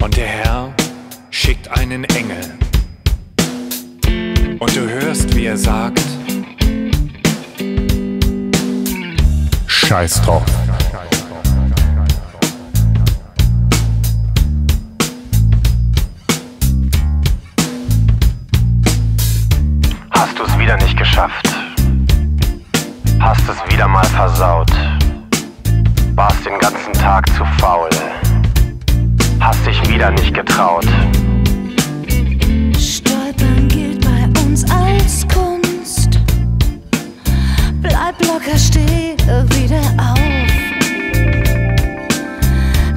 Und der Herr schickt einen Engel. Und du hörst, wie er sagt, Scheiß drauf. Hast du es wieder nicht geschafft? Hast es wieder mal versaut? Warst den ganzen Tag zu faul? Hast dich wieder nicht getraut? Stolpern gilt bei uns als Kunst. Bleib locker, steh wieder auf.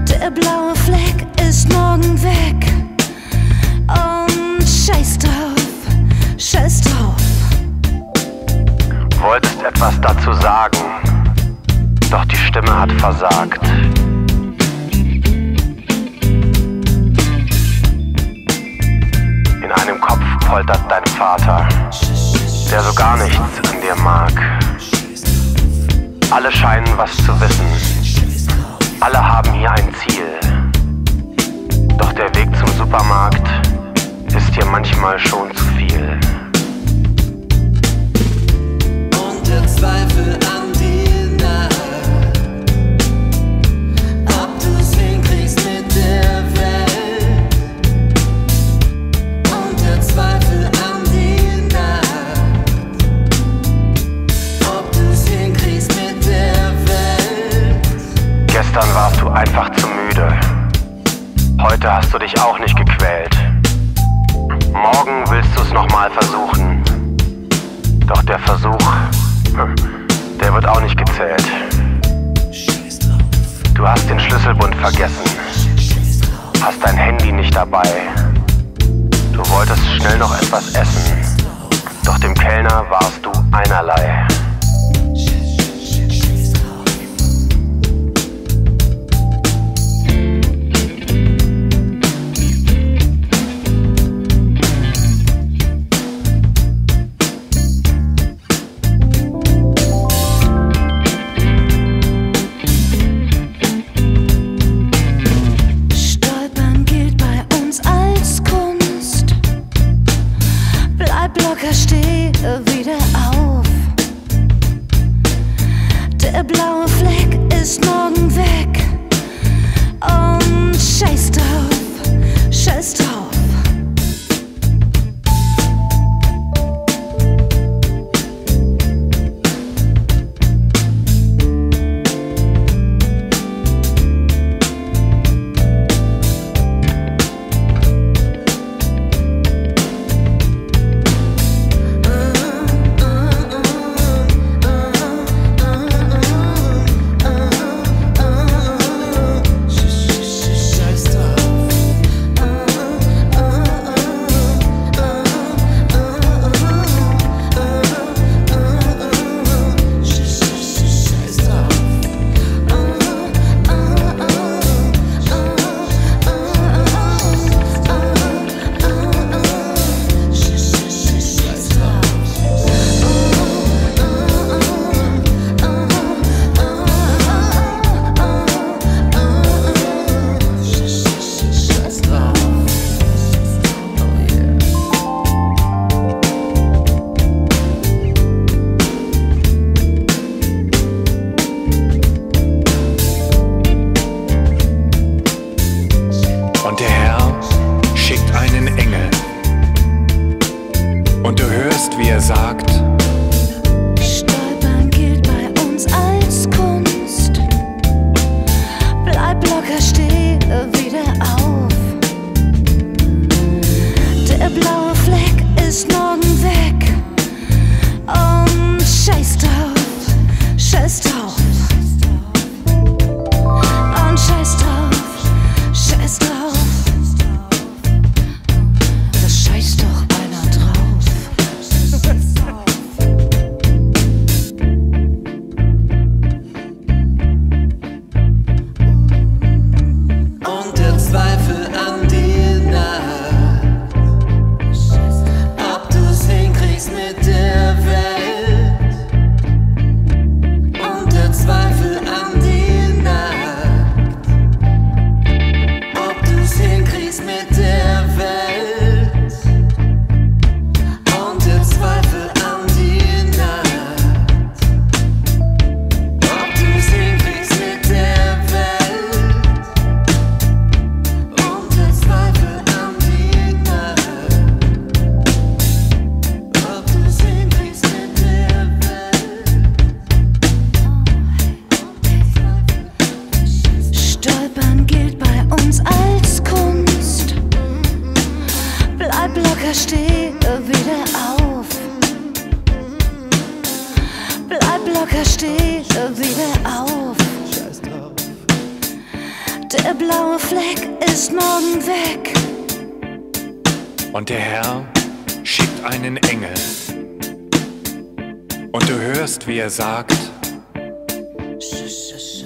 Der blaue Fleck ist morgen weg. Und scheiß drauf, scheiß drauf. Wolltest etwas dazu sagen, doch die Stimme hat versagt. Poltert dein Vater, der so gar nichts an dir mag. Alle scheinen was zu wissen. Alle haben hier ein Ziel. Doch der Weg zum Supermarkt ist dir manchmal schon zu viel. Einfach zu müde. Heute hast du dich auch nicht gequält. Morgen willst du es nochmal versuchen. Doch der Versuch, der wird auch nicht gezählt. Du hast den Schlüsselbund vergessen. Hast dein Handy nicht dabei. Du wolltest schnell noch etwas essen. Doch dem Kellner warst du einerlei. Bleib locker, hörst, Wecker steht wieder auf. Scheiß drauf. Der blaue Fleck ist morgen weg. Und der Herr schickt einen Engel. Und du hörst, wie er sagt. Sch, sch, sch.